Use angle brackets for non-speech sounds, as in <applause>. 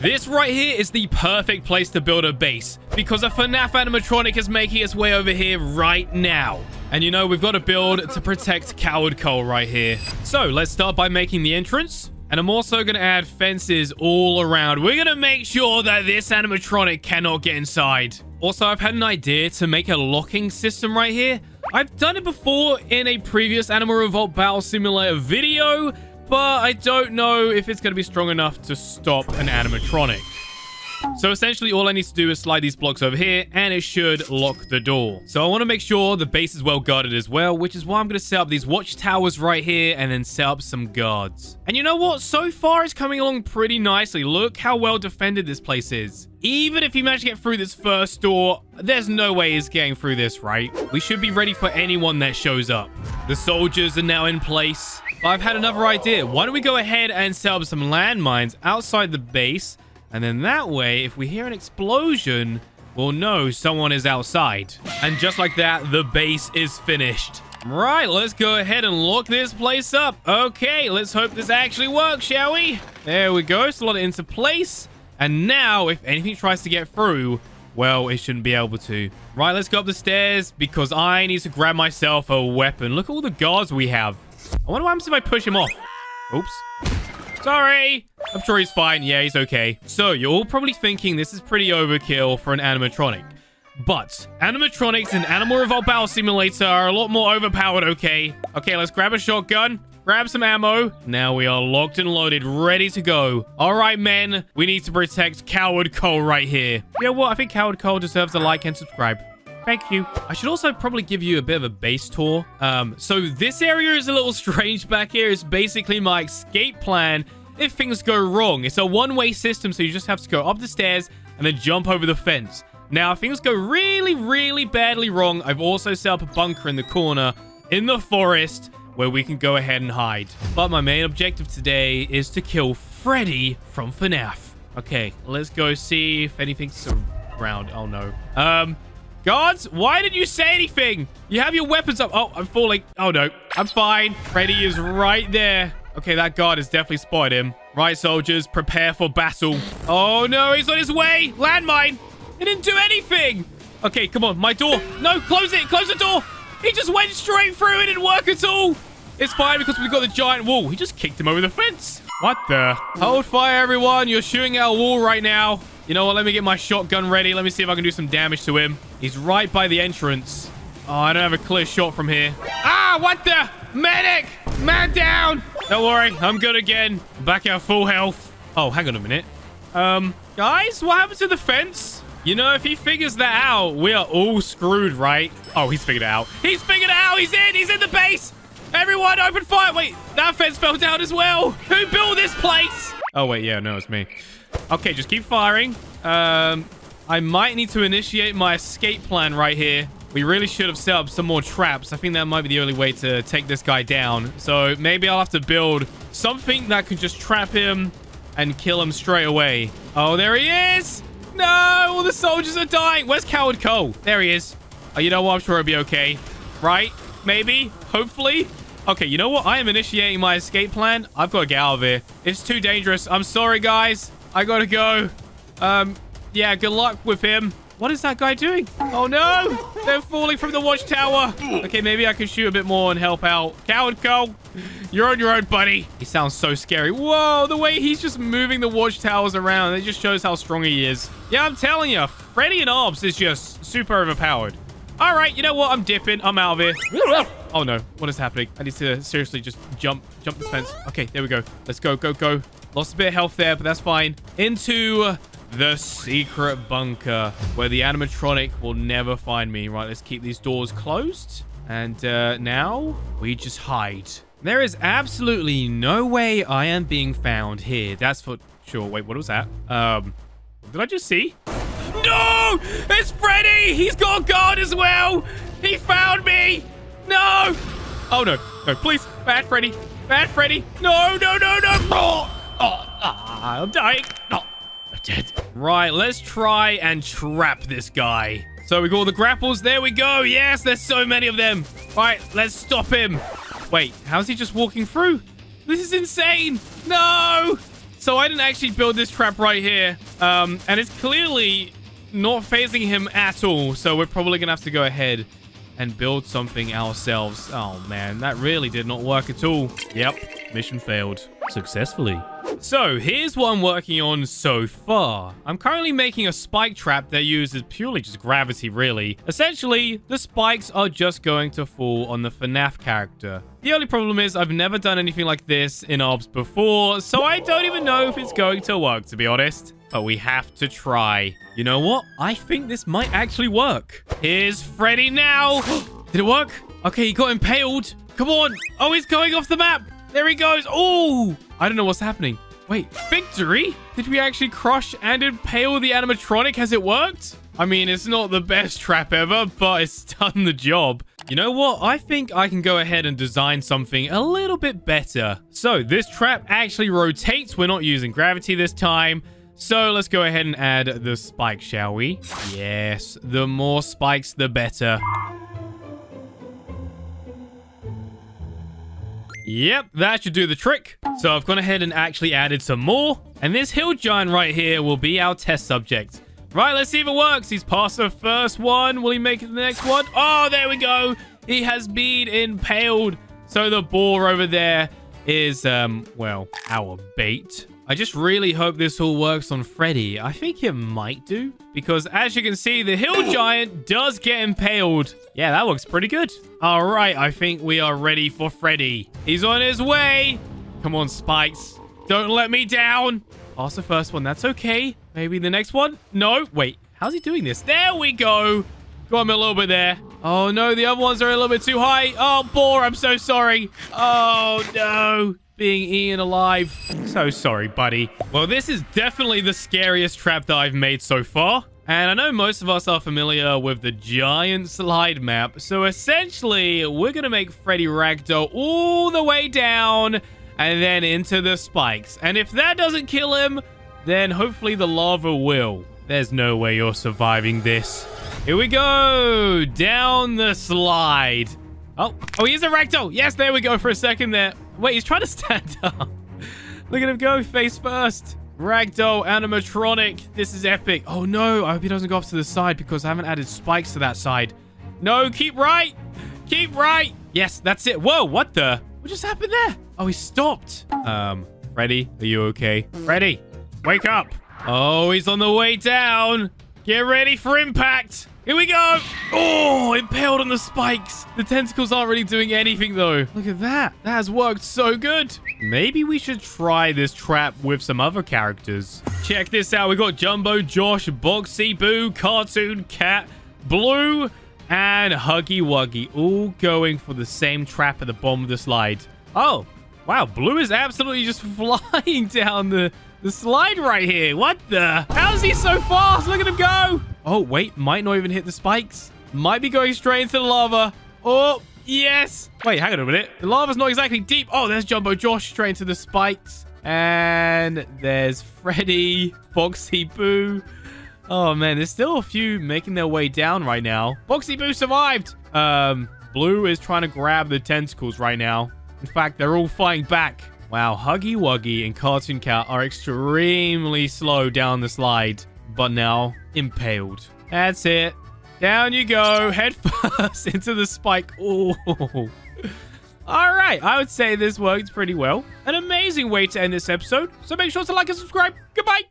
This right here is the perfect place to build a base because a FNAF animatronic is making its way over here right now. And you know, we've got to build to protect Coward Cole right here. So let's start by making the entrance. And I'm also going to add fences all around. We're going to make sure that this animatronic cannot get inside. Also, I've had an idea to make a locking system right here. I've done it before in a previous Animal Revolt Battle Simulator video, but I don't know if it's going to be strong enough to stop an animatronic. So essentially all I need to do is slide these blocks over here and it should lock the door. So I want to make sure the base is well guarded as well, which is why I'm going to set up these watchtowers right here and then set up some guards. And you know what? So far it's coming along pretty nicely. Look how well defended this place is. Even if he managed to get through this first door, there's no way he's getting through this, right? We should be ready for anyone that shows up. The soldiers are now in place. I've had another idea. Why don't we go ahead and set up some landmines outside the base and then that way, if we hear an explosion, we'll know someone is outside. And just like that, the base is finished. Right, let's go ahead and lock this place up. Okay, let's hope this actually works, shall we? There we go, slot it into place. And now, if anything tries to get through, well, it shouldn't be able to. Right, let's go up the stairs because I need to grab myself a weapon. Look at all the guards we have. I wonder what happens if I push him off. Oops. Sorry. I'm sure he's fine. Yeah, he's okay. So, you're all probably thinking this is pretty overkill for an animatronic. But animatronics in Animal Revolt Battle Simulator are a lot more overpowered, okay? Okay, let's grab a shotgun, grab some ammo. Now we are locked and loaded, ready to go. All right, men, we need to protect Coward Cole right here. You know what? I think Coward Cole deserves a like and subscribe. Thank you. I should also probably give you a bit of a base tour. Um, so this area is a little <laughs> strange back here. It's basically my escape plan if things go wrong. It's a one-way system, so you just have to go up the stairs and then jump over the fence. Now, if things go really, really badly wrong, I've also set up a bunker in the corner in the forest where we can go ahead and hide. But my main objective today is to kill Freddy from FNAF. Okay, let's go see if anything's around. Oh, no. Um, Guards, why did you say anything? You have your weapons up. Oh, I'm falling. Oh, no. I'm fine. Freddy is right there. Okay, that guard has definitely spotted him. Right, soldiers, prepare for battle. Oh, no, he's on his way. Landmine. He didn't do anything. Okay, come on. My door. No, close it. Close the door. He just went straight through. It didn't work at all. It's fine because we've got the giant wall. He just kicked him over the fence. What the? Hold fire, everyone. You're shooting at wall right now. You know what? Let me get my shotgun ready. Let me see if I can do some damage to him. He's right by the entrance. Oh, I don't have a clear shot from here. Ah, what the? Medic! Man down! Don't worry, I'm good again. Back at full health. Oh, hang on a minute. Um, guys, what happened to the fence? You know, if he figures that out, we are all screwed, right? Oh, he's figured it out. He's figured it out! He's in! He's in the base! Everyone, open fire! Wait, that fence fell down as well! Who built this place? Oh, wait, yeah, no, it's me. Okay, just keep firing. Um, I might need to initiate my escape plan right here. We really should have set up some more traps. I think that might be the only way to take this guy down. So maybe I'll have to build something that could just trap him and kill him straight away. Oh, there he is! No! All the soldiers are dying! Where's Coward Cole? There he is. Oh, you know what? I'm sure it'll be okay. Right? Maybe? Hopefully? Okay, you know what? I am initiating my escape plan. I've got to get out of here. It's too dangerous. I'm sorry, guys. I gotta go. Um, yeah, good luck with him. What is that guy doing? Oh, no. They're falling from the watchtower. Okay, maybe I can shoot a bit more and help out. Coward Cole, you're on your own, buddy. He sounds so scary. Whoa, the way he's just moving the watchtowers around. It just shows how strong he is. Yeah, I'm telling you, Freddy and ARBS is just super overpowered. All right, you know what? I'm dipping. I'm out of here. Oh, no. What is happening? I need to seriously just jump, jump this fence. Okay, there we go. Let's go, go, go. Lost a bit of health there, but that's fine. Into the secret bunker where the animatronic will never find me. Right, let's keep these doors closed. And uh, now we just hide. There is absolutely no way I am being found here. That's for sure. Wait, what was that? Um, did I just see? No! It's Freddy! He's got guard as well! He found me! No! Oh, no. No, please. Bad Freddy. Bad Freddy. No, no, no, no! Oh, oh, I'm dying. Oh I'm dead. Right, let's try and trap this guy. So we got all the grapples. There we go. Yes, there's so many of them. All right, let's stop him. Wait, how's he just walking through? This is insane. No. So I didn't actually build this trap right here. Um, and it's clearly not phasing him at all. So we're probably going to have to go ahead and build something ourselves. Oh, man, that really did not work at all. Yep, mission failed successfully. So here's what I'm working on so far. I'm currently making a spike trap that uses purely just gravity, really. Essentially, the spikes are just going to fall on the FNAF character. The only problem is I've never done anything like this in ARBS before, so I don't even know if it's going to work, to be honest. But we have to try. You know what? I think this might actually work. Here's Freddy now. <gasps> Did it work? Okay, he got impaled. Come on. Oh, he's going off the map. There he goes. Oh, I don't know what's happening. Wait, victory? Did we actually crush and impale the animatronic? Has it worked? I mean, it's not the best trap ever, but it's <laughs> done the job. You know what? I think I can go ahead and design something a little bit better. So this trap actually rotates. We're not using gravity this time. So let's go ahead and add the spike, shall we? Yes, the more spikes, the better. Yep, that should do the trick. So I've gone ahead and actually added some more. And this hill giant right here will be our test subject. Right, let's see if it works. He's passed the first one. Will he make it the next one? Oh, there we go. He has been impaled. So the boar over there is, um, well, our bait. I just really hope this all works on Freddy. I think it might do. Because as you can see, the hill giant does get impaled. Yeah, that looks pretty good. All right, I think we are ready for Freddy. He's on his way. Come on, Spikes. Don't let me down. Pass the first one. That's okay. Maybe the next one? No. Wait, how's he doing this? There we go. Got him a little bit there. Oh, no. The other ones are a little bit too high. Oh, Boar, I'm so sorry. Oh, no being Ian alive. So sorry, buddy. Well, this is definitely the scariest trap that I've made so far. And I know most of us are familiar with the giant slide map. So essentially, we're going to make Freddy Ragdoll all the way down and then into the spikes. And if that doesn't kill him, then hopefully the lava will. There's no way you're surviving this. Here we go. Down the slide. Oh, oh, he's a ragdoll. Yes, there we go for a second there. Wait, he's trying to stand <laughs> up. Look at him go face first. Ragdoll animatronic. This is epic. Oh, no. I hope he doesn't go off to the side because I haven't added spikes to that side. No, keep right. Keep right. Yes, that's it. Whoa, what the? What just happened there? Oh, he stopped. Um, Freddy, are you okay? Freddy, wake up. Oh, he's on the way down. Get ready for impact. Here we go. Oh, impaled on the spikes. The tentacles aren't really doing anything, though. Look at that. That has worked so good. Maybe we should try this trap with some other characters. Check this out. We got Jumbo, Josh, Foxy, Boo, Cartoon, Cat, Blue, and Huggy Wuggy. All going for the same trap at the bottom of the slide. Oh, wow. Blue is absolutely just <laughs> flying down the, the slide right here. What the? How's he so fast? Look at him go. Oh, wait. Might not even hit the spikes. Might be going straight into the lava. Oh, yes. Wait, hang on a minute. The lava's not exactly deep. Oh, there's Jumbo Josh straight into the spikes. And there's Freddy, Foxy Boo. Oh, man. There's still a few making their way down right now. Foxy Boo survived. Um, Blue is trying to grab the tentacles right now. In fact, they're all fighting back. Wow, Huggy Wuggy and Cartoon Cat are extremely slow down the slide but now impaled. That's it. Down you go, head first <laughs> into the spike. Oh. All right, I would say this worked pretty well. An amazing way to end this episode. So make sure to like and subscribe. Goodbye.